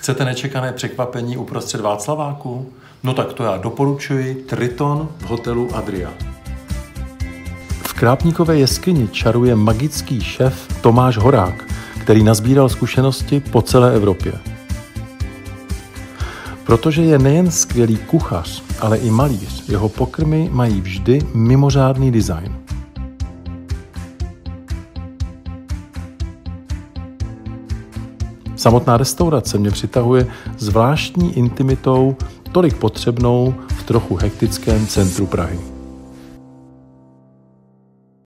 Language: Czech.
Chcete nečekané překvapení uprostřed Václaváku? No tak to já doporučuji Triton v hotelu Adria. V Krápníkové jeskyni čaruje magický šef Tomáš Horák, který nazbíral zkušenosti po celé Evropě. Protože je nejen skvělý kuchař, ale i malíř, jeho pokrmy mají vždy mimořádný design. Samotná restaurace mě přitahuje zvláštní intimitou, tolik potřebnou v trochu hektickém centru Prahy.